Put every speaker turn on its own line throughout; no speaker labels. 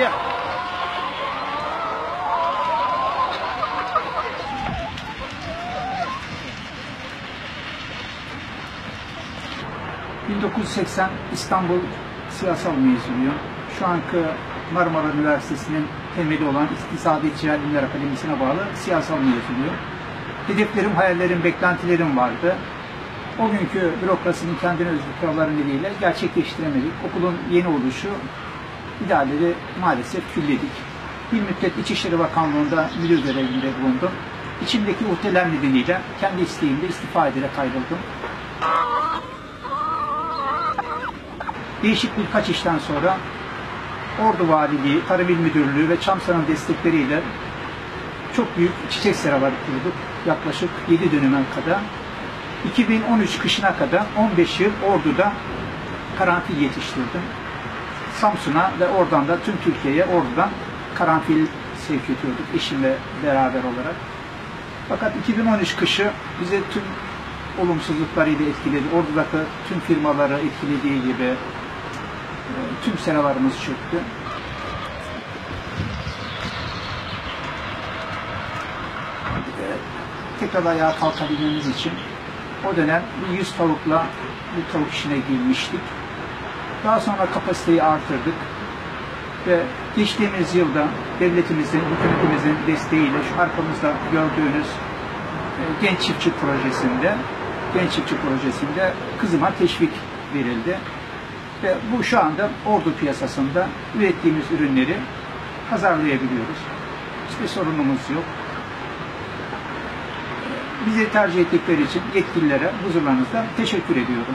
Gel. ...1980 İstanbul siyasal mezunuyum. Şu anki Marmara Üniversitesi'nin temeli olan İktisadi İlimler Akademisi'ne bağlı siyasal mezunuyum. Hedeflerim, hayallerim, beklentilerim vardı. O günkü bürokrasinin kendine özgü kuralları nedeniyle gerçekleştiremedik. Okulun yeni oluşu idealleri maalesef külledik. Bir müddet İçişleri Bakanlığı'nda müdür görevinde bulundum. İçimdeki uhdeler nedeniyle kendi isteğimle istifa ederek ayrıldım. Değişik birkaç işten sonra Ordu Valiliği, Tarım İl Müdürlüğü ve Çamsa'nın destekleriyle çok büyük çiçek seraları kurduk. Yaklaşık 7 dönüme kadar. 2013 kışına kadar 15 yıl Ordu'da karanfil yetiştirdim. Samsun'a ve oradan da tüm Türkiye'ye Ordu'dan karanfil sevk ediyorduk eşimle beraber olarak. Fakat 2013 kışı bize tüm olumsuzluklarıyla etkiledi. Ordu'daki tüm firmaları etkilediği gibi e, tüm seralarımız çöktü. E, Tekrar ayağa kalkabilmemiz için o dönem bir 100 tavukla bu tavuk işine girmiştik. Daha sonra kapasiteyi artırdık ve geçtiğimiz yılda devletimizin, hükümetimizin desteğiyle şu arkamızda gördüğünüz e, genç çiftçi projesinde genç çiftçi projesinde kızıma teşvik verildi. Ve bu şu anda ordu piyasasında ürettiğimiz ürünleri pazarlayabiliyoruz. Hiçbir sorunumuz yok. Bizi tercih ettikleri için yetkililere huzurlarınızda teşekkür ediyorum.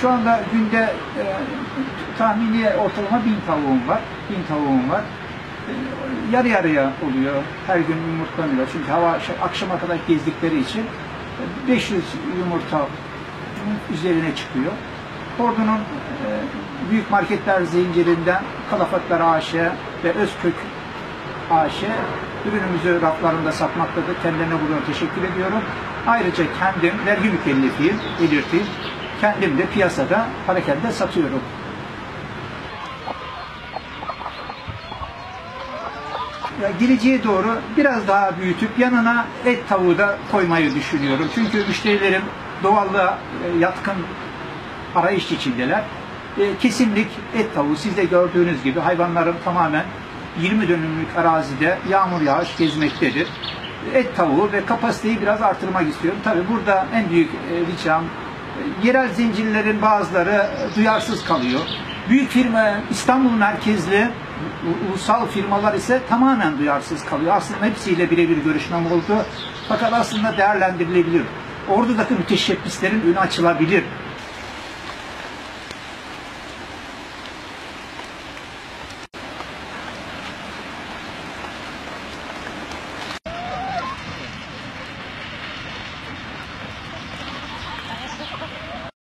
Şu anda günde e, tahmini ortalama bin tavuğum var. Bin tavuğum var. E, yarı yarıya oluyor. Her gün yumurtlanıyor. Çünkü hava akşama kadar gezdikleri için e, 500 yumurta üzerine çıkıyor. Ordu'nun e, büyük marketler zincirinden Kalafatlar AŞ ve Özkök AŞ ürünümüzü raflarında satmaktadır. Kendilerine buradan teşekkür ediyorum. Ayrıca kendim vergi mükellefiyim, belirteyim. Kendim de piyasada harekette satıyorum. Ya geleceğe doğru biraz daha büyütüp yanına et tavuğu da koymayı düşünüyorum. Çünkü müşterilerim doğallığa e, yatkın arayış içindeler. E, kesimlik et tavuğu siz de gördüğünüz gibi hayvanlarım tamamen 20 dönümlük arazide yağmur yağış gezmektedir. Et tavuğu ve kapasiteyi biraz artırmak istiyorum. Tabi burada en büyük e, ricam yerel zincirlerin bazıları duyarsız kalıyor. Büyük firma İstanbul merkezli ulusal firmalar ise tamamen duyarsız kalıyor. Aslında hepsiyle birebir görüşmem oldu. Fakat aslında değerlendirilebilir. Ordu'daki müteşebbislerin önü açılabilir.